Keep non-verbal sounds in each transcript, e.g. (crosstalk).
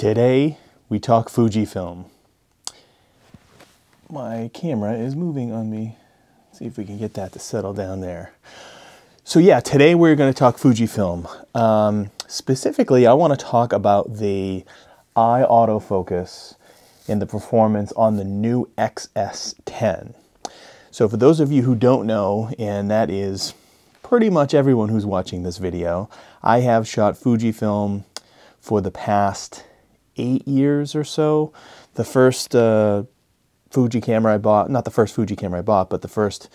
Today we talk Fujifilm. My camera is moving on me. Let's see if we can get that to settle down there. So yeah, today we're going to talk Fujifilm. Um, specifically, I want to talk about the eye autofocus and the performance on the new XS10. So for those of you who don't know, and that is pretty much everyone who's watching this video, I have shot Fujifilm for the past eight years or so. The first uh, Fuji camera I bought, not the first Fuji camera I bought, but the first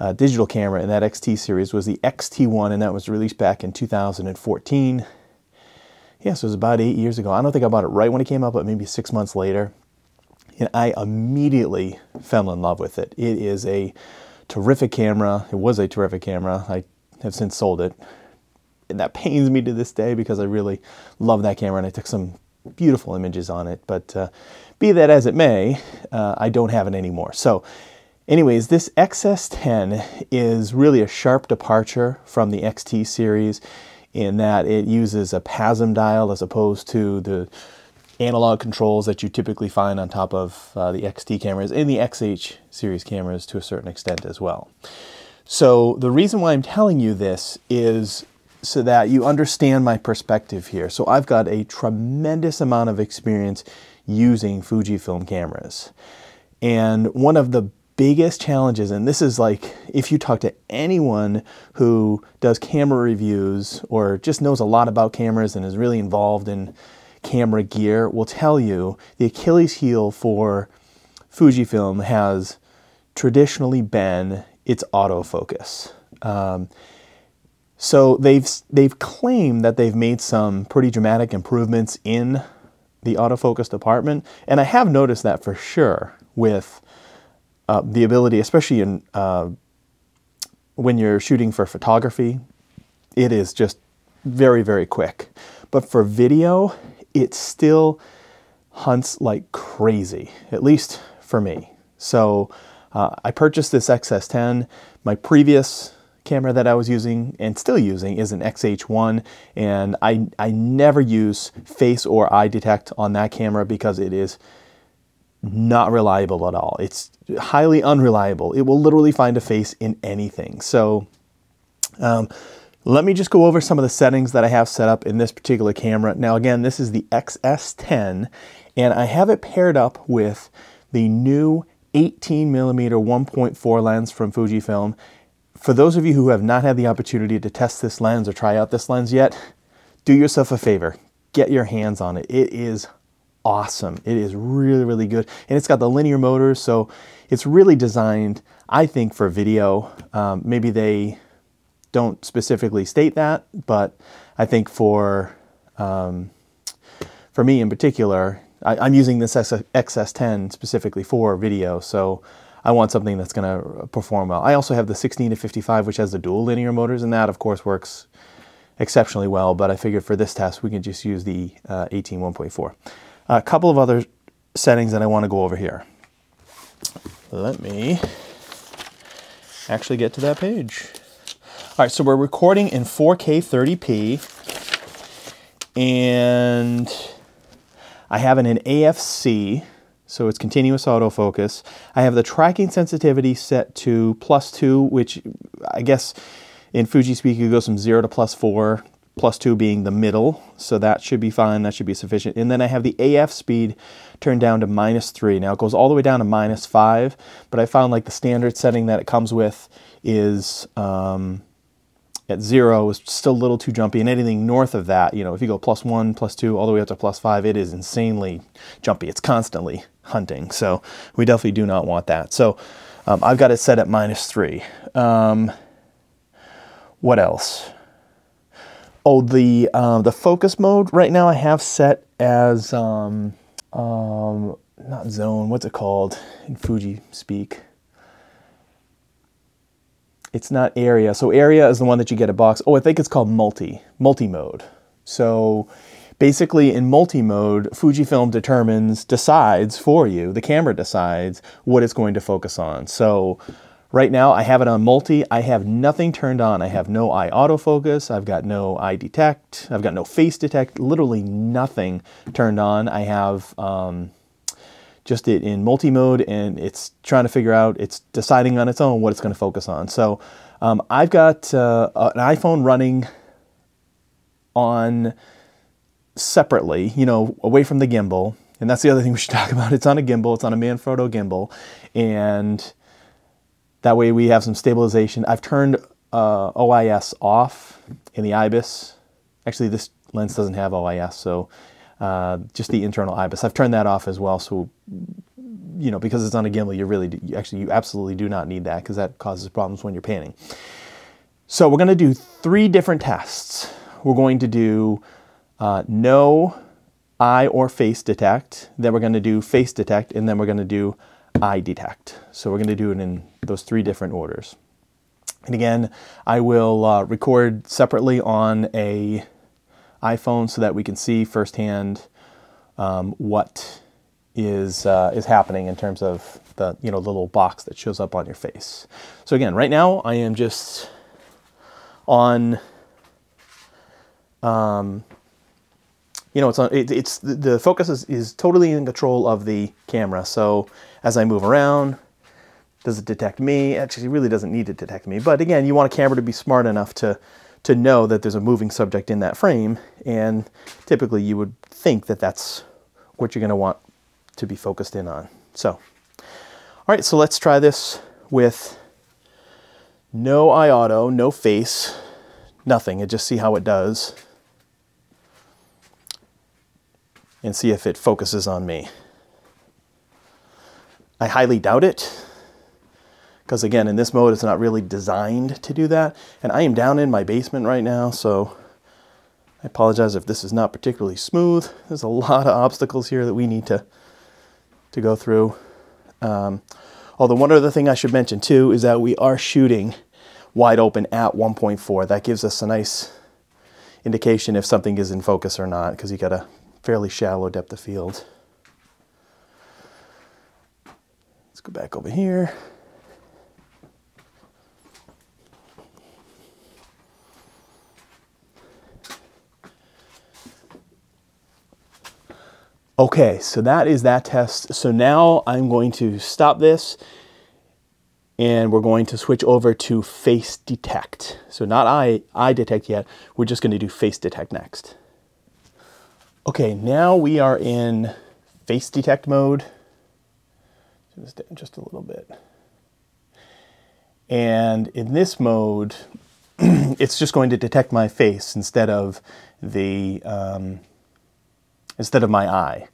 uh, digital camera in that XT series was the XT1, and that was released back in 2014. Yeah, so it was about eight years ago. I don't think I bought it right when it came out, but maybe six months later. And I immediately fell in love with it. It is a terrific camera. It was a terrific camera. I have since sold it. And that pains me to this day because I really love that camera and I took some beautiful images on it. But uh, be that as it may, uh, I don't have it anymore. So anyways, this XS10 is really a sharp departure from the XT series in that it uses a PASM dial as opposed to the analog controls that you typically find on top of uh, the XT cameras and the XH series cameras to a certain extent as well. So the reason why I'm telling you this is so that you understand my perspective here. So I've got a tremendous amount of experience using Fujifilm cameras. And one of the biggest challenges, and this is like if you talk to anyone who does camera reviews or just knows a lot about cameras and is really involved in camera gear, will tell you the Achilles heel for Fujifilm has traditionally been its autofocus. Um, so they've they've claimed that they've made some pretty dramatic improvements in the autofocus department, and I have noticed that for sure with uh, the ability, especially in uh, when you're shooting for photography, it is just very very quick. But for video, it still hunts like crazy, at least for me. So uh, I purchased this XS10. My previous camera that I was using and still using is an XH1 and I, I never use face or eye detect on that camera because it is not reliable at all. It's highly unreliable. It will literally find a face in anything. So um, let me just go over some of the settings that I have set up in this particular camera. Now again, this is the XS10 and I have it paired up with the new 18 millimeter 1.4 lens from Fujifilm for those of you who have not had the opportunity to test this lens or try out this lens yet, do yourself a favor. Get your hands on it. It is awesome. It is really, really good. And it's got the linear motors, so it's really designed, I think, for video. Um, maybe they don't specifically state that, but I think for um, for me in particular, I, am using this XS10 specifically for video, so I want something that's going to perform well. I also have the 16 to 55, which has the dual linear motors, and that, of course, works exceptionally well, but I figured for this test, we can just use the uh, 18 1.4. A couple of other settings that I want to go over here. Let me actually get to that page. All right, so we're recording in 4K 30p, and I have an, an AFC, so it's continuous autofocus. I have the tracking sensitivity set to plus two, which I guess in Fuji speak it goes from zero to plus four, plus two being the middle. So that should be fine, that should be sufficient. And then I have the AF speed turned down to minus three. Now it goes all the way down to minus five, but I found like the standard setting that it comes with is um, at zero is still a little too jumpy, and anything north of that, you know, if you go plus one, plus two, all the way up to plus five, it is insanely jumpy. It's constantly hunting, so we definitely do not want that. So um, I've got it set at minus three. Um, what else? Oh, the uh, the focus mode right now I have set as um, um, not zone. What's it called in Fuji speak? It's not area. So area is the one that you get a box. Oh, I think it's called multi, multi-mode. So basically in multi-mode, Fujifilm determines, decides for you, the camera decides what it's going to focus on. So Right now I have it on multi. I have nothing turned on. I have no eye autofocus. I've got no eye detect. I've got no face detect. Literally nothing turned on. I have um, just it in multi-mode and it's trying to figure out, it's deciding on its own what it's going to focus on. So um, I've got uh, an iPhone running on separately, you know, away from the gimbal. And that's the other thing we should (laughs) talk about. It's on a gimbal. It's on a Manfrotto gimbal. And that way we have some stabilization. I've turned uh, OIS off in the IBIS. Actually, this lens doesn't have OIS, so uh, just the internal IBIS. I've turned that off as well, so you know because it's on a gimbal, you really do, actually you absolutely do not need that because that causes problems when you're panning. So we're going to do three different tests. We're going to do uh, no eye or face detect, then we're going to do face detect, and then we're going to do eye detect. So we're going to do it in those three different orders. And again, I will uh, record separately on a iPhone so that we can see firsthand um, what is uh, is happening in terms of the you know little box that shows up on your face. So again, right now I am just on. Um, you know, it's on, it, it's the focus is, is totally in control of the camera. So as I move around, does it detect me? Actually, it really doesn't need to detect me. But again, you want a camera to be smart enough to to know that there's a moving subject in that frame, and typically you would think that that's what you're going to want to be focused in on. So, all right, so let's try this with no eye auto, no face, nothing, and just see how it does. And see if it focuses on me. I highly doubt it because again, in this mode, it's not really designed to do that. And I am down in my basement right now, so I apologize if this is not particularly smooth. There's a lot of obstacles here that we need to, to go through. Um, although one other thing I should mention too is that we are shooting wide open at 1.4. That gives us a nice indication if something is in focus or not, because you got a fairly shallow depth of field. Let's go back over here. Okay, so that is that test. So now I'm going to stop this and we're going to switch over to face detect. So not eye, eye detect yet, we're just gonna do face detect next. Okay, now we are in face detect mode. Just, a little bit. And in this mode, (clears throat) it's just going to detect my face instead of the um, instead of my eye.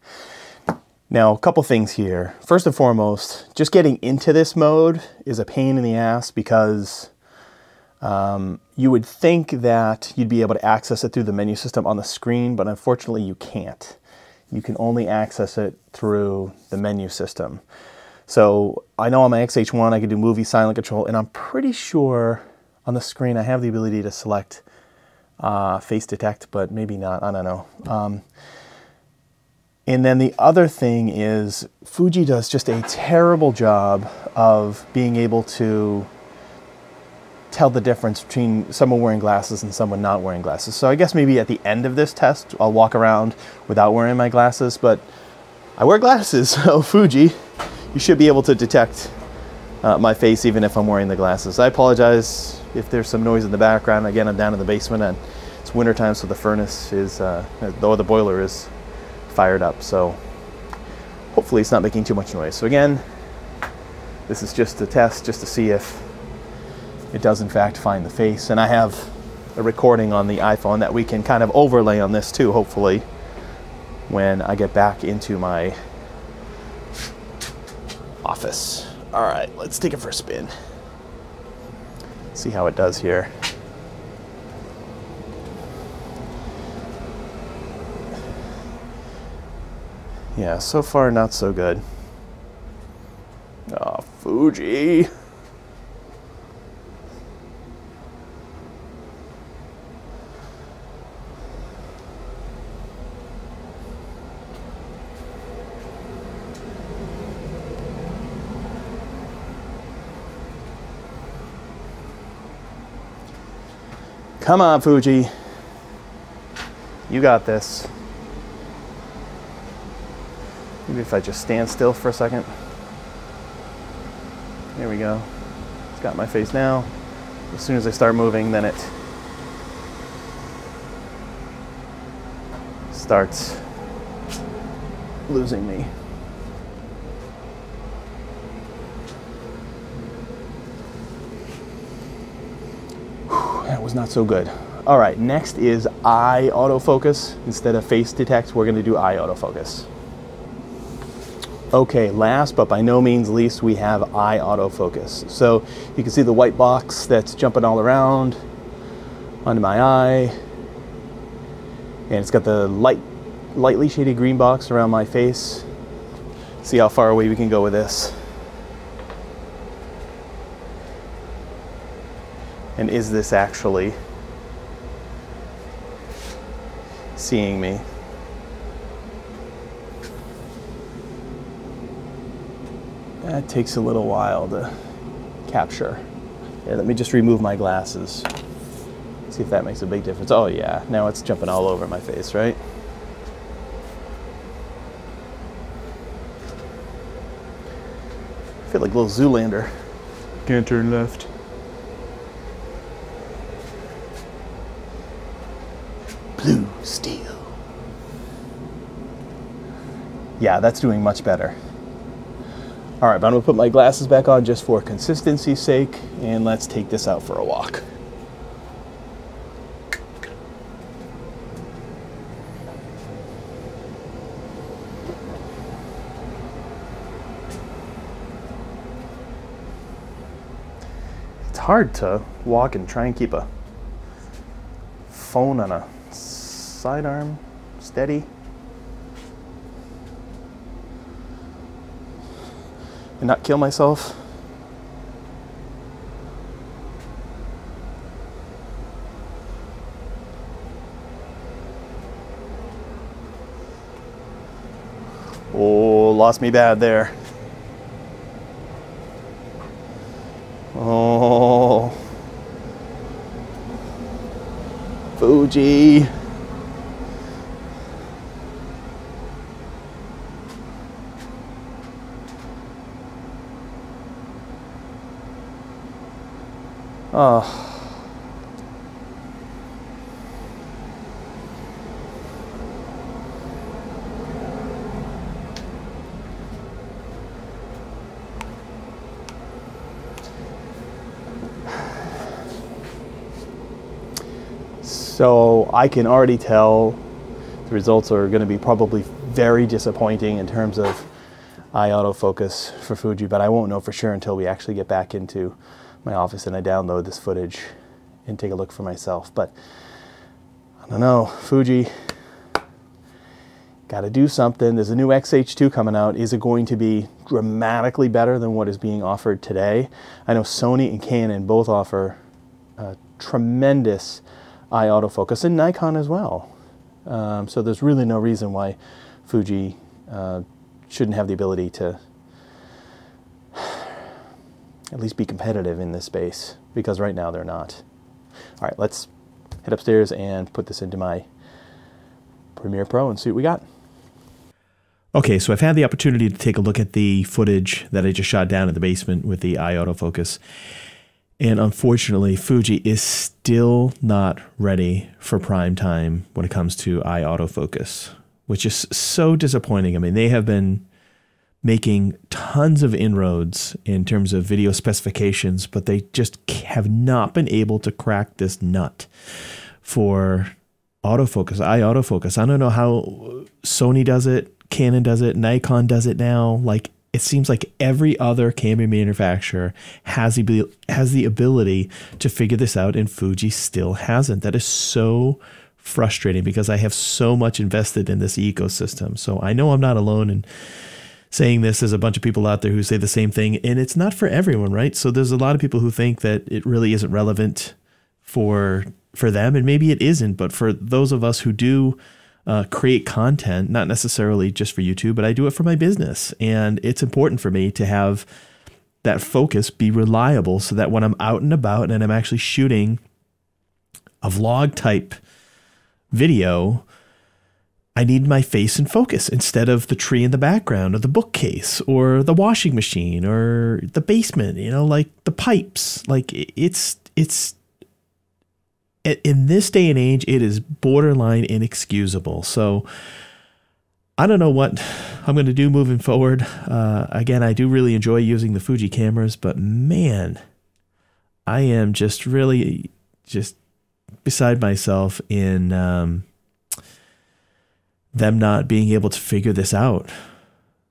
Now, a couple things here. First and foremost, just getting into this mode is a pain in the ass because um, you would think that you'd be able to access it through the menu system on the screen, but unfortunately you can't. You can only access it through the menu system. So I know on my XH1 I can do movie silent control, and I'm pretty sure on the screen I have the ability to select uh, face detect, but maybe not, I don't know. Um, and then the other thing is Fuji does just a terrible job of being able to tell the difference between someone wearing glasses and someone not wearing glasses. So I guess maybe at the end of this test, I'll walk around without wearing my glasses, but I wear glasses, (laughs) so Fuji, you should be able to detect uh, my face even if I'm wearing the glasses. I apologize if there's some noise in the background. Again, I'm down in the basement and it's wintertime, so the furnace is, uh, though the boiler is fired up. So hopefully it's not making too much noise. So again, this is just a test just to see if it does in fact find the face. And I have a recording on the iPhone that we can kind of overlay on this too, hopefully, when I get back into my office. All right, let's take it for a spin. See how it does here. Yeah, so far not so good. Oh, Fuji. Come on, Fuji. You got this. Maybe if I just stand still for a second. There we go. It's got my face now. As soon as I start moving, then it starts losing me. that was not so good. All right, next is eye autofocus. Instead of face detect, we're gonna do eye autofocus. Okay, last but by no means least, we have eye autofocus. So you can see the white box that's jumping all around onto my eye. And it's got the light, lightly shaded green box around my face. See how far away we can go with this. And is this actually seeing me? That takes a little while to capture. Yeah, let me just remove my glasses. See if that makes a big difference. Oh yeah, now it's jumping all over my face, right? I feel like a little Zoolander. Can't turn left. Blue steel. Yeah, that's doing much better. All right, but I'm gonna put my glasses back on just for consistency's sake, and let's take this out for a walk. It's hard to walk and try and keep a phone on a sidearm steady. And not kill myself. Oh, lost me bad there. Oh. Fuji. Oh. So I can already tell the results are going to be probably very disappointing in terms of eye autofocus for Fuji, but I won't know for sure until we actually get back into my office and I download this footage and take a look for myself. But I don't know, Fuji, got to do something. There's a new XH2 coming out. Is it going to be dramatically better than what is being offered today? I know Sony and Canon both offer tremendous eye autofocus and Nikon as well. Um, so there's really no reason why Fuji uh, shouldn't have the ability to at least be competitive in this space because right now they're not. All right, let's head upstairs and put this into my Premiere Pro and see what we got. Okay, so I've had the opportunity to take a look at the footage that I just shot down in the basement with the eye autofocus. And unfortunately, Fuji is still not ready for prime time when it comes to eye autofocus, which is so disappointing. I mean, they have been making tons of inroads in terms of video specifications, but they just have not been able to crack this nut for autofocus, eye autofocus. I don't know how Sony does it, Canon does it, Nikon does it now. Like it seems like every other camera manufacturer has the has the ability to figure this out, and Fuji still hasn't. That is so frustrating because I have so much invested in this ecosystem. So I know I'm not alone in saying this. There's a bunch of people out there who say the same thing, and it's not for everyone, right? So there's a lot of people who think that it really isn't relevant for for them, and maybe it isn't. But for those of us who do uh, create content, not necessarily just for YouTube, but I do it for my business, and it's important for me to have that focus be reliable, so that when I'm out and about and I'm actually shooting a vlog type video, I need my face in focus instead of the tree in the background or the bookcase or the washing machine or the basement, you know, like the pipes. Like it's it's in this day and age it is borderline inexcusable. So I don't know what I'm going to do moving forward. Uh, again, I do really enjoy using the Fuji cameras, but man, I am just really just beside myself in um, them not being able to figure this out.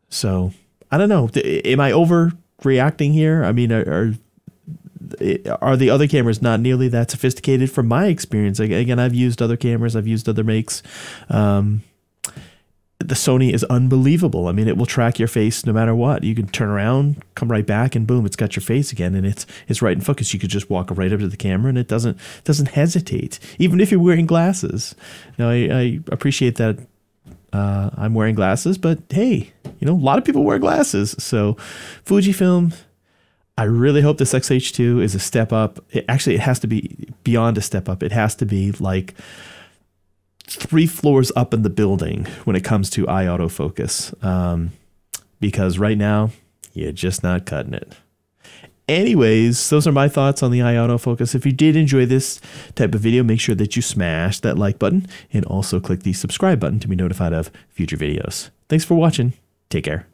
So I don't know. Am I overreacting here? I mean, are, are are the other cameras not nearly that sophisticated from my experience? Again, I've used other cameras, I've used other makes. Um, the Sony is unbelievable. I mean, it will track your face no matter what. You can turn around, come right back, and boom, it's got your face again, and it's it's right in focus. You could just walk right up to the camera, and it doesn't doesn't hesitate, even if you're wearing glasses. Now, I, I appreciate that uh, I'm wearing glasses, but hey, you know, a lot of people wear glasses. So, Fujifilm, I really hope this X-H2 is a step up. It, actually, it has to be beyond a step up. It has to be like three floors up in the building when it comes to eye autofocus. Um, because right now, you're just not cutting it. Anyways, those are my thoughts on the eye autofocus. If you did enjoy this type of video, make sure that you smash that like button and also click the subscribe button to be notified of future videos. Thanks for watching. Take care.